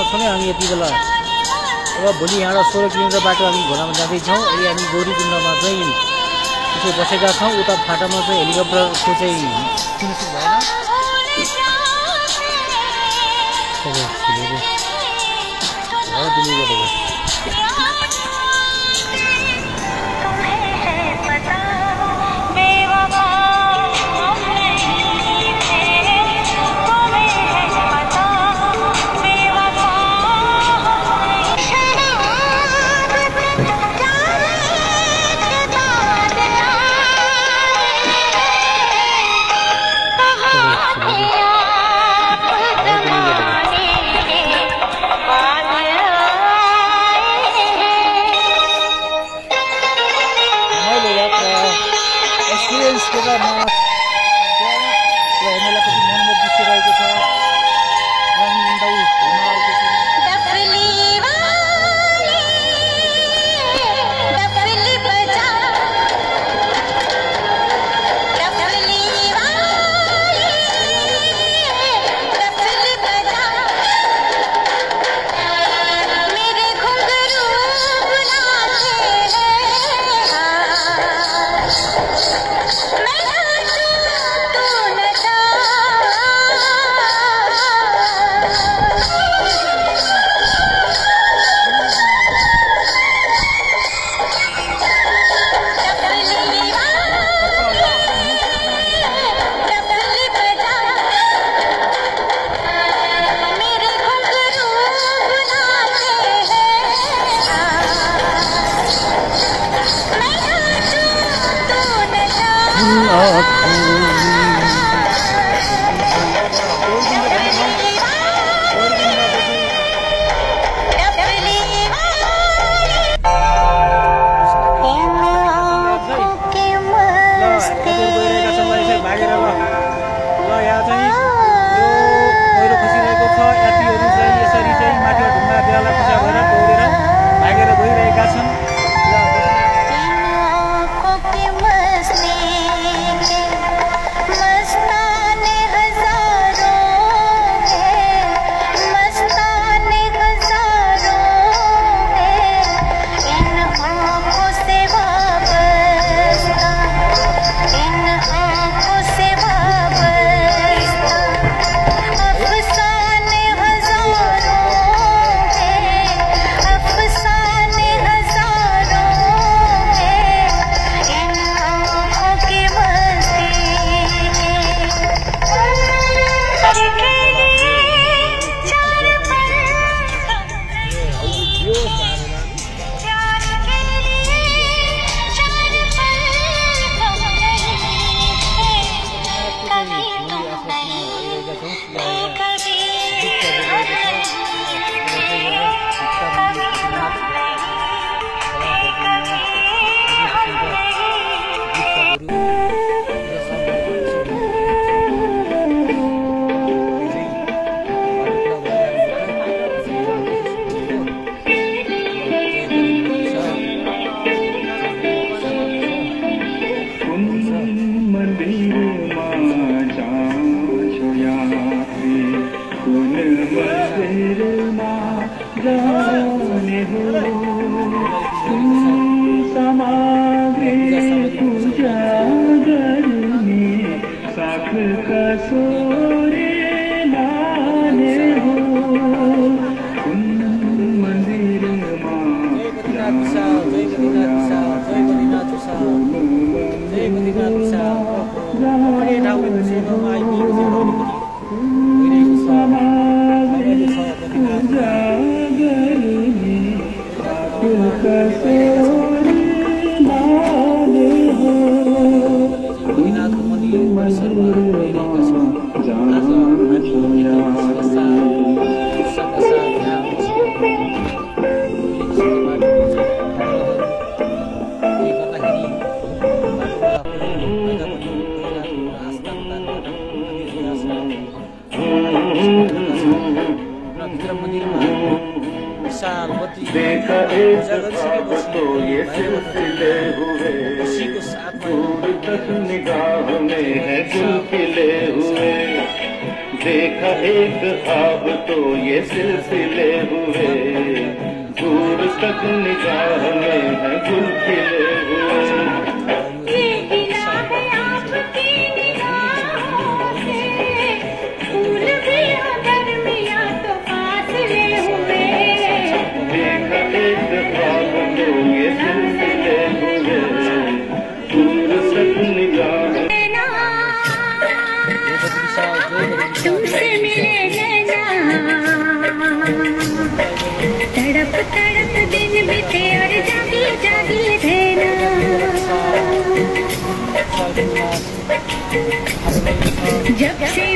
घोडामा छौँ हामी यति बेला। र भोलि यहाँबाट सोह्र किलोमिटर बाटो हामी घोडामा जाँदैछौँ। अहिले हामी गौरीकुण्डमा चाहिँ त्यसो बसेका छौँ उता फाटामा चाहिँ हेलिकप्टरको चाहिँ भएन। कसूरी तो ये सिलसिले हुए दूर तक निगाह में है दिल खिले हुए देखा एक खाब तो ये सिलसिले हुए दूर तक निगाह में है दिल खिले हुए तड़प तड़प दिन और जागी जागी जब से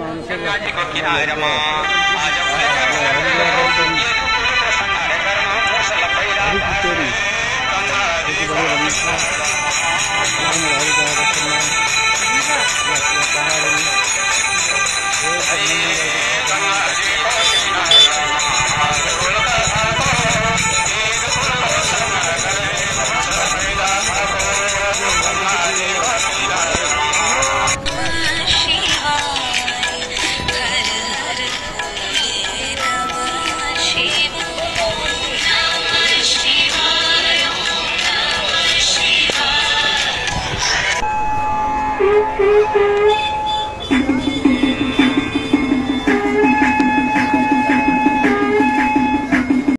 মানুষের